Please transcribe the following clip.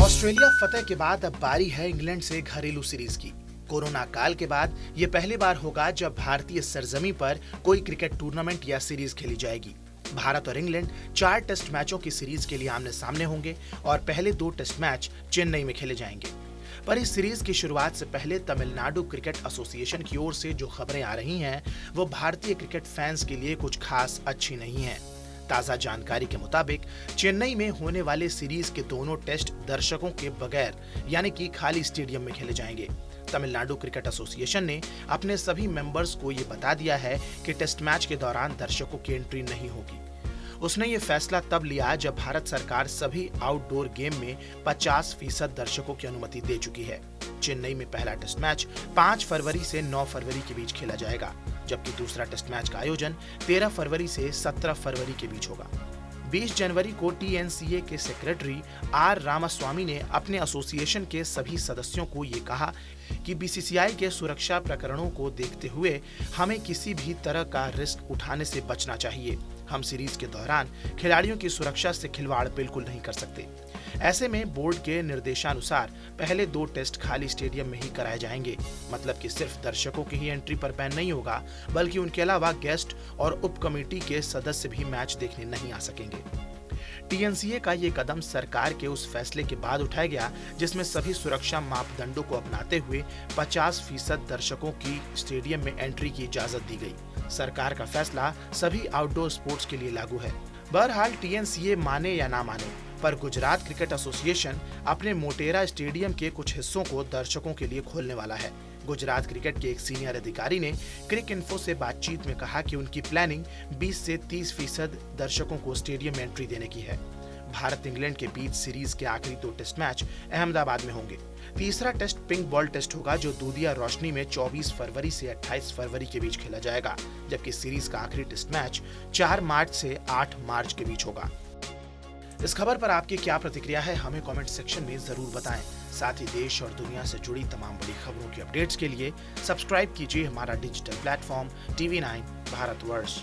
Australia फतेह के बाद अब बारी है इंग्लैंड से घरेलू सीरीज़ की। कोरोना काल के बाद ये पहली बार होगा जब भारतीय सरजमी पर कोई क्रिकेट टूर्नामेंट या सीरीज़ खेली जाएगी। भारत और इंग्लैंड चार टेस्ट मैचों की सीरीज़ के लिए आमने सामने होंगे और पहले दो टेस्ट मैच चेन्नई में खेले जाएँगे। पर इस सीरीज़ की शुरुआत से पहले तमिलनाडु क्रिकेट एसोसिएशन की ओर से जो खबरें आ रही हैं, वो भारतीय क्रिकेट फैंस के लिए कुछ खास अच्छी नहीं है। ताज़ा जानकारी के मुताबिक, चेन्नई में होने वाले सीरीज़ के दोनों टेस्ट दर्शकों के बगैर, यानी कि खाली स्टेडियम में खेले जाएँगे। तमिलनाडु क्रिकेट एसोसिएशन ने अपने सभी मेंबर्स को ये बता दिया है कि टेस्ट मैच के दौरान दर्शकों की एंट्री नहीं होगी। उसने ये फैसला तब लिया जब भारत सरकार सभी आउटडोर गेम में 50 फ़ीसद दर्शकों की अनुमति दे चुकी है। चेन्नई में पहला टेस्ट मैच 5 फरवरी से 9 फरवरी के बीच खेला जाएगा, जबकि दूसरा टेस्ट मैच का आयोजन 13 फरवरी से 17 फरवरी के बीच होगा। 20 जनवरी को टीएनसीए के सेक्रेटरी आर रामास्वामी ने अपने एसोसिएशन के सभी सदस्यों को ये कहा कि बीसीसीआई के सुरक्षा प्रकरणों को देखते हुए हमें किसी भी तरह का रिस्क उठाने से बचना चाहिए। हम सीरीज़ के दौरान खिलाड़ियों की सुरक्षा से खिलवाड़ बिल्कुल नहीं कर सकते। ऐसे में बोर्ड के निर्देशानुसार पहले दो टेस्ट खाली स्टेडियम में ही कराए जाएँगे। मतलब कि सिर्फ़ दर्शकों की ही एंट्री पर बैन नहीं होगा, बल्कि उनके अलावा गेस्ट और उप कमेटी के सदस्य भी मैच देखने नहीं आ सकेंगे। टीएनसीए का ये कदम सरकार के उस फैसले के बाद उठाया गया, जिसमें सभी सुरक्षा मापदंडों को अपनाते हुए 50 फ़ीसद दर्शकों की स्टेडियम में एंट्री की इजाज़त दी गई। सरकार का फैसला सभी आउटडोर स्पोर्ट्स के लिए लागू है। बहरहाल टीएनसीए माने या ना माने, पर गुजरात क्रिकेट एसोसिएशन अपने मोटेरा स्टेडियम के कुछ हिस्सों को दर्शकों के लिए खोलने वाला है। गुजरात क्रिकेट के एक सीनियर अधिकारी ने क्रिक इन्फो से बातचीत में कहा कि उनकी प्लानिंग 20 से 30 फ़ीसद दर्शकों को स्टेडियम में एंट्री देने की है। भारत इंग्लैंड के बीच सीरीज़ के आखिरी दो टेस्ट मैच अहमदाबाद में होंगे। तीसरा टेस्ट पिंक बॉल टेस्ट होगा जो दूधिया रोशनी में 24 फरवरी से 28 फरवरी के बीच खेला जाएगा, जबकि सीरीज़ का आखिरी टेस्ट मैच 4 मार्च से 8 मार्च के बीच होगा। इस खबर पर आपकी क्या प्रतिक्रिया है, हमें कमेंट सेक्शन में ज़रूर बताएँ। साथ ही देश और दुनिया से जुड़ी तमाम बड़ी खबरों की अपडेट्स के लिए सब्सक्राइब कीजिए हमारा digital platform TV nine Bharatvarsh.